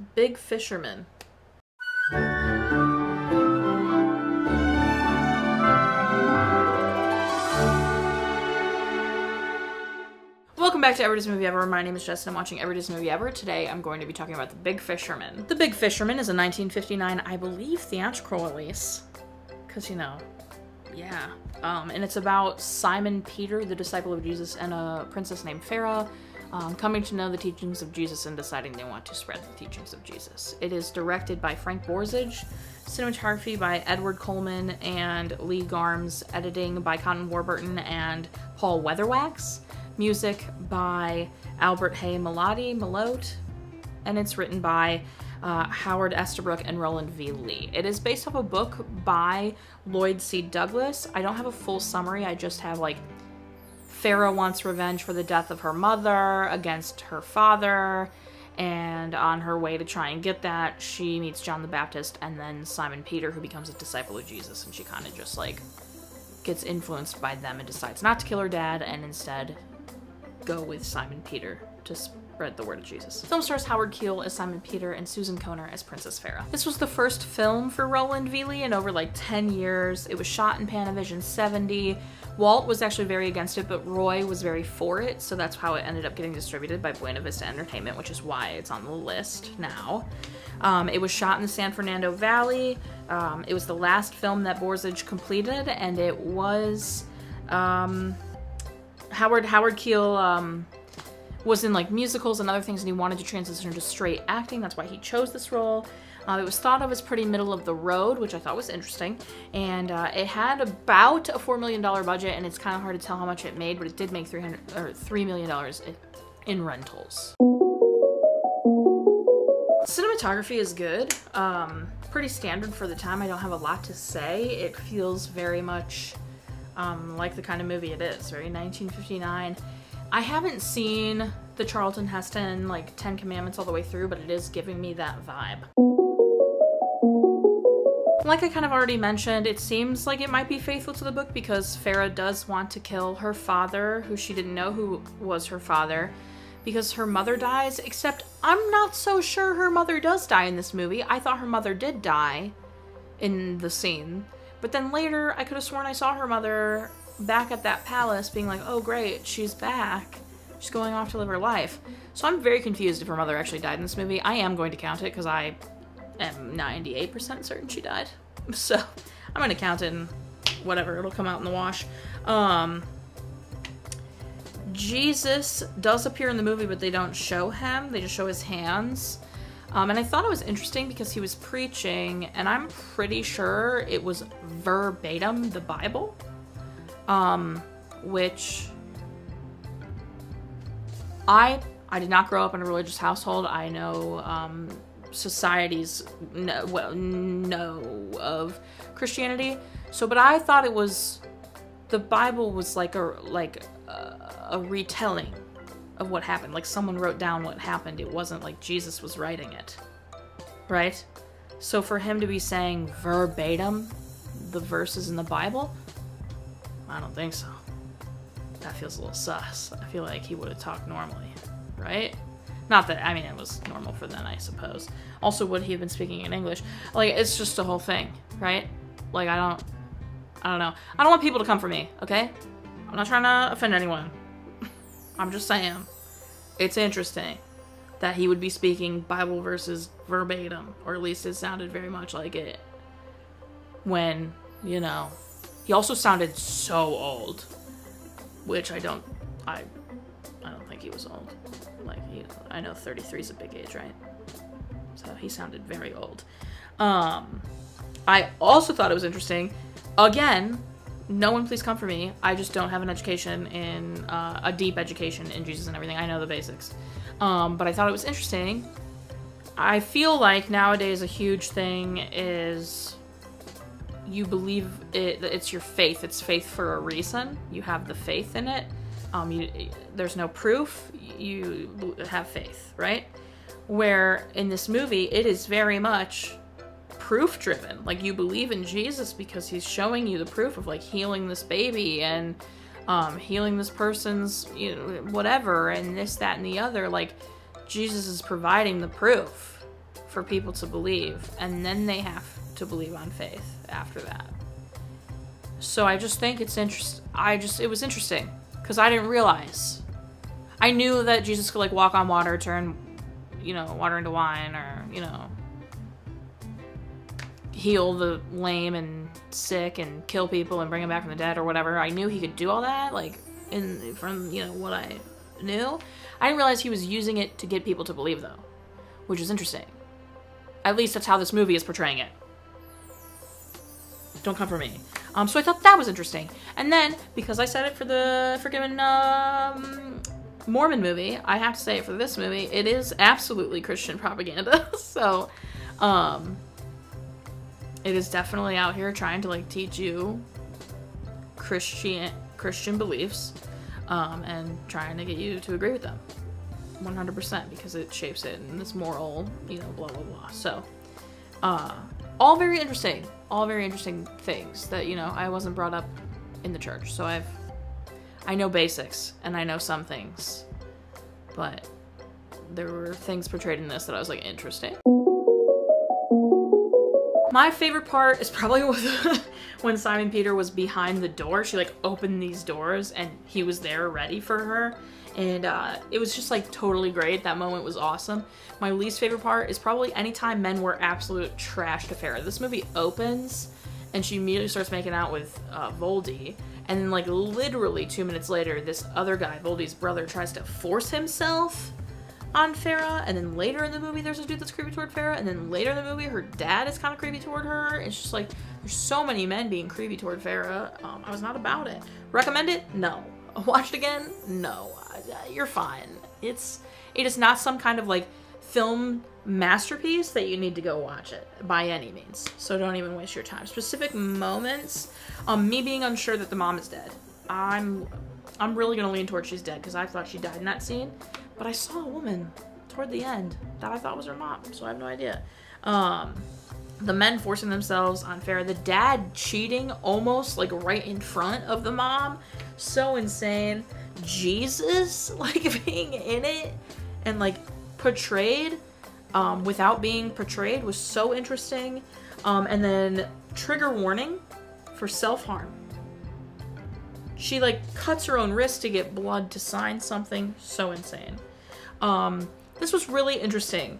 The Big Fisherman. Welcome back to Every Disney Movie Ever. My name is and I'm watching Every Disney Movie Ever. Today I'm going to be talking about The Big Fisherman. The Big Fisherman is a 1959, I believe, theatrical release. Because, you know, yeah. Um, and it's about Simon Peter, the disciple of Jesus, and a princess named Farah um, coming to know the teachings of Jesus and deciding they want to spread the teachings of Jesus. It is directed by Frank Borzage, cinematography by Edward Colman and Lee Garmes, editing by Cotton Warburton and Paul Weatherwax, music by Albert Hay Melody Malotte, and it's written by uh, Howard Estabrook and Rowland V. Lee. It is based off a book by Lloyd C. Douglas. I don't have a full summary, I just have like Farah wants revenge for the death of her mother against her father, and on her way to try and get that, she meets John the Baptist and then Simon Peter, who becomes a disciple of Jesus, and she kind of just like gets influenced by them and decides not to kill her dad and instead go with Simon Peter to spread the word of Jesus. Film stars Howard Keel as Simon Peter and Susan Kohner as Princess Farah. This was the first film for Rowland V. Lee in over like 10 years. It was shot in Panavision 70. Walt was actually very against it, but Roy was very for it, so that's how it ended up getting distributed by Buena Vista Entertainment, which is why it's on the list now. Um, it was shot in the San Fernando Valley. Um, it was the last film that Borzage completed, and it was um, Howard Howard Keel um, was in like musicals and other things, and he wanted to transition into straight acting. That's why he chose this role. Uh, it was thought of as pretty middle of the road, which I thought was interesting. And uh, it had about a $4 million budget, and it's kind of hard to tell how much it made, but it did make 300 or $3 million in rentals. Cinematography is good. Um, pretty standard for the time. I don't have a lot to say. It feels very much um, like the kind of movie it is, very 1959. I haven't seen the Charlton Heston like Ten Commandments all the way through, but it is giving me that vibe. Like I kind of already mentioned, it seems like it might be faithful to the book because Farah does want to kill her father, who she didn't know who was her father, because her mother dies, except I'm not so sure her mother does die in this movie. I thought her mother did die in the scene. But then later, I could have sworn I saw her mother back at that palace being like, oh great, she's back. She's going off to live her life. So I'm very confused if her mother actually died in this movie. I am going to count it because I am 98% certain she died. So I'm to count in whatever, it'll come out in the wash. Um, Jesus does appear in the movie, but they don't show him. They just show his hands. Um, and I thought it was interesting because he was preaching, and I'm pretty sure it was verbatim the Bible, um, which I I did not grow up in a religious household. I know um, societies know, well, know of Christianity. So, but I thought it was the Bible was like a like a, a retelling of what happened. Like someone wrote down what happened. It wasn't like Jesus was writing it, right? So for him to be saying verbatim the verses in the Bible, I don't think so. That feels a little sus. I feel like he would have talked normally, right? Not that, I mean, it was normal for then, I suppose. Also, would he have been speaking in English? Like, it's just a whole thing, right? Like, I don't, I don't know. I don't want people to come for me, okay? I'm not trying to offend anyone. I'm just saying. It's interesting that he would be speaking Bible verses verbatim, or at least it sounded very much like it. When, you know, he also sounded so old, which I don't, I, I don't think he was old. Like, he, I know 33 is a big age, right? So he sounded very old. Um, I also thought it was interesting. Again, no one please come for me. I just don't have an education in uh, a deep education in Jesus and everything. I know the basics. Um, but I thought it was interesting. I feel like nowadays a huge thing is you believe it, it's your faith. It's faith for a reason. You have the faith in it. Um, you, there's no proof. You have faith, right? Where in this movie, it is very much proof driven. Like you believe in Jesus because he's showing you the proof of like healing this baby and um, healing this person's you know whatever and this that and the other. Like Jesus is providing the proof, for people to believe, and then they have to believe on faith after that. So I just think it's interest. I just it was interesting because I didn't realize. I knew that Jesus could like walk on water, turn, you know, water into wine, or you know, heal the lame and sick and kill people and bring them back from the dead or whatever. I knew he could do all that, like in from you know what I knew. I didn't realize he was using it to get people to believe though, which is interesting. At least that's how this movie is portraying it. Don't come for me. Um, so I thought that was interesting. And then, because I said it for the freaking um, Mormon movie, I have to say it for this movie, it is absolutely Christian propaganda. so, um, it is definitely out here trying to like teach you Christian Christian beliefs, um, and trying to get you to agree with them, 100% because it shapes it and this moral, you know, blah blah blah. So, uh, all very interesting, all very interesting things that you know I wasn't brought up in the church, so I've I know basics and I know some things, but there were things portrayed in this that I was like interesting. My favorite part is probably when Simon Peter was behind the door. She like opened these doors and he was there ready for her. And uh, it was just like totally great. That moment was awesome. My least favorite part is probably anytime men were absolute trash to Farrah. This movie opens and she immediately starts making out with uh, Voldi. And then like literally two minutes later, this other guy, Voldi's brother, tries to force himself on Farrah, and then later in the movie there's a dude that's creepy toward Farrah, and then later in the movie her dad is kind of creepy toward her. It's just like there's so many men being creepy toward Farrah. Um, I was not about it. Recommend it? No. Watch it again? No. You're fine. It's it is not some kind of like film masterpiece that you need to go watch it by any means. So don't even waste your time. Specific moments, um, me being unsure that the mom is dead. I'm I'm really gonna lean towards she's dead because I thought she died in that scene. But I saw a woman toward the end that I thought was her mom, so I have no idea. Um, the men forcing themselves on Farrah, the dad cheating almost like right in front of the mom, so insane. Jesus, like being in it and like portrayed um, without being portrayed was so interesting. Um, and then trigger warning for self harm. She like cuts her own wrist to get blood to sign something. So insane. Um, this was really interesting.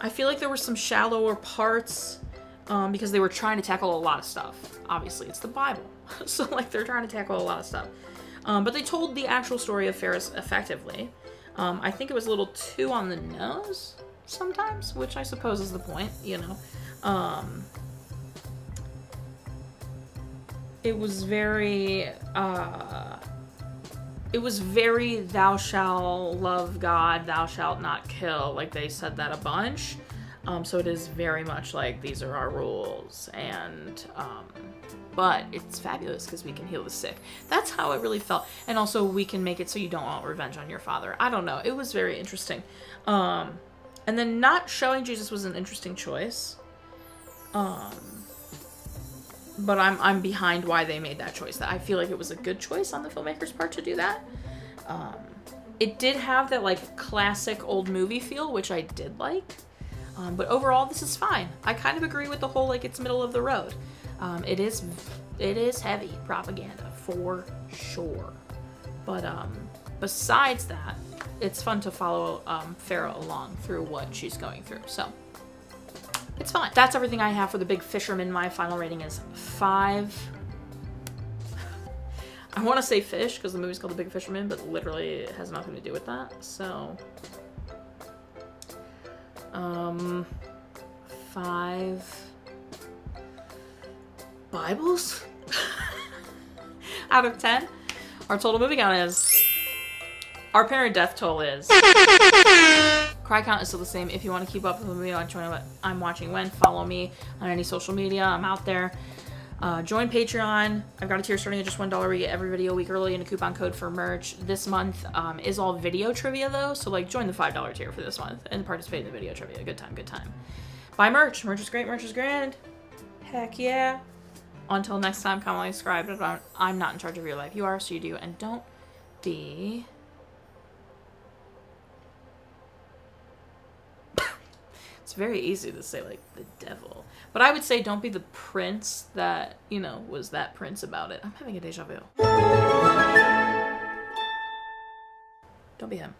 I feel like there were some shallower parts um, because they were trying to tackle a lot of stuff. Obviously, it's the Bible. so, like, they're trying to tackle a lot of stuff. Um, but they told the actual story of Ferris effectively. Um, I think it was a little too on the nose sometimes, which I suppose is the point, you know. Um, it was very uh, it was very thou shalt love God, thou shalt not kill. Like they said that a bunch. Um, so it is very much like these are our rules, and um, but it's fabulous because we can heal the sick. That's how it really felt, and also we can make it so you don't want revenge on your father. I don't know. It was very interesting, um, and then not showing Jesus was an interesting choice. Um, but I'm I'm behind why they made that choice. That I feel like it was a good choice on the filmmaker's part to do that. Um, it did have that like classic old movie feel, which I did like. Um, but overall, this is fine. I kind of agree with the whole like it's middle of the road. Um, it is it is heavy propaganda for sure. But um, besides that, it's fun to follow um, Farrah along through what she's going through. So. It's fine. That's everything I have for The Big Fisherman. My final rating is five. I want to say fish because the movie's called The Big Fisherman, but literally it has nothing to do with that. So, um, five Bibles out of ten. Our total movie count is. Our parent death toll is. Cry count is still the same. If you want to keep up with me on what I'm watching when, follow me on any social media. I'm out there. Uh, join Patreon. I've got a tier starting at just $1 where you get every video a week early and a coupon code for merch. This month um, is all video trivia though, so like join the $5 tier for this month and participate in the video trivia. Good time, good time. Buy merch. Merch is great. Merch is grand. Heck yeah. Until next time, comment, subscribe. I'm not in charge of your life. You are, so you do. And don't be very easy to say like the devil. But I would say don't be the prince that, you know, was that prince about it. I'm having a deja vu. Don't be him.